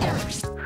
Monsters.